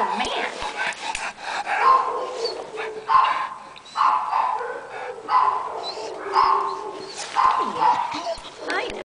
Oh a man.